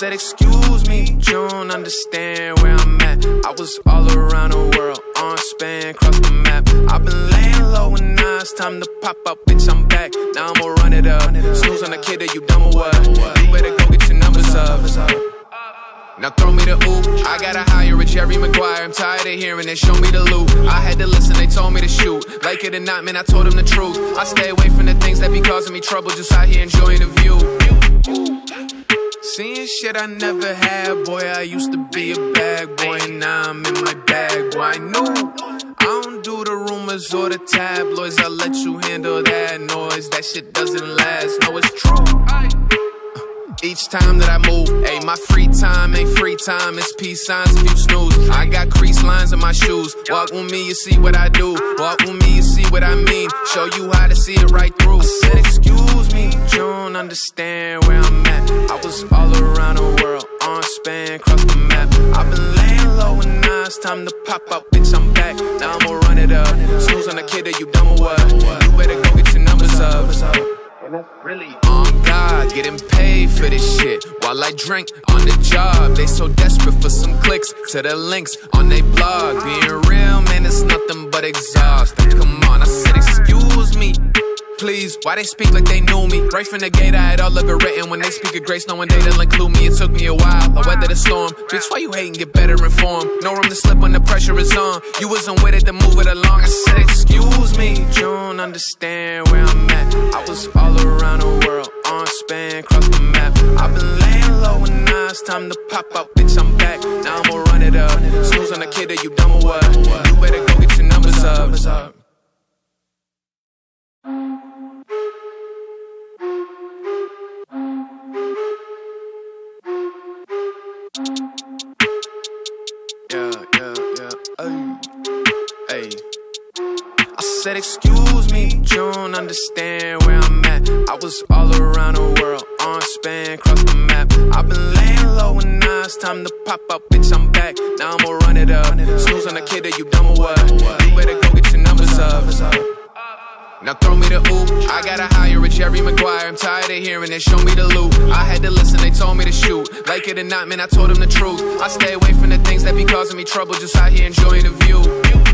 said, excuse me, you don't understand where I'm at. I was all around the world, on span, cross the map. I've been laying low and now it's time to pop up, bitch, I'm back. Now I'ma run it up. Snooze on the kid that you dumb or what? You better go get your numbers up. Now throw me the oop. I gotta hire a Jerry Maguire. I'm tired of hearing it. Show me the loot. I had to listen, they told me to shoot. Like it or not, man, I told them the truth. I stay away from the things that be causing me trouble. Just out here enjoying the view. Seeing shit I never had, boy. I used to be a bad boy, and now I'm in my bag, boy. I knew. I don't do the rumors or the tabloids. I'll let you handle that noise. That shit doesn't last. No, it's true. Each time that I move, hey, my free time ain't free time, it's peace signs if you snooze. I got crease lines in my shoes. Walk with me, you see what I do. Walk with me, you see what I mean. Show you how to see it right through. I said, excuse me, you don't understand where I'm at. I was all around the world, on span, cross the map. I've been laying low and now it's time to pop up, bitch, I'm back. Now I'ma run it up. Snooze on the kid that you dumb or what? You better go get your numbers up. Really on God, getting paid for this shit while I drink on the job. They so desperate for some clicks to the links on their blog. Being real, man, it's nothing but exhausting. Why they speak like they knew me? Right from the gate, I had all of it written. When they speak of grace, knowing they didn't include me. It took me a while, I weathered the storm. Bitch, why you hating? Get better informed. No room to slip when the pressure is on. You wasn't with it to move it along. I said, excuse me, don't understand where I'm at. I was all around the world, on span, cross the map. I've been laying low and now it's time to pop up, bitch, I'm back. Now I'ma run it up. Snooze on the kid that you dumb or what? You better go get your numbers up. Said, excuse me, you don't understand where I'm at. I was all around the world, on span, cross the map. I've been laying low and now it's time to pop up, bitch, I'm back. Now I'ma run it up. Snooze on the kid that you dumb or what? You better go get your numbers up. Now throw me the oop. I gotta hire a Jerry Maguire. I'm tired of hearing it. Show me the loot. I had to listen, they told me to shoot. Like it or not, man, I told them the truth. I stay away from the things that be causing me trouble. Just out here enjoying the view.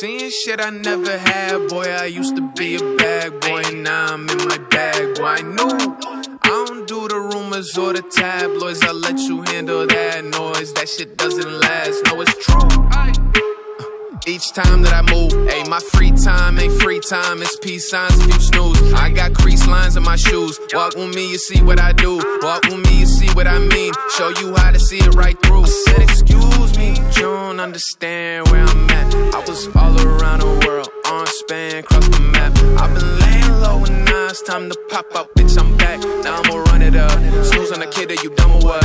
Seeing shit I never had, boy. I used to be a bad boy, now I'm in my bag, boy. I. I don't do the rumors or the tabloids. I'll let you handle that noise. That shit doesn't last. No, it's true. Uh, each time that I move, hey, my free time ain't free time, it's peace signs if you snooze. I got crease lines in my shoes. Walk with me, you see what I do. Walk with me, you see what I mean. Show you how to see it right through. I said, excuse me, you don't understand where I'm at. I was all span, cross the map. I've been laying low and now it's time to pop up, bitch, I'm back. Now I'ma run it up. Snooze on the kid that you dumb or what?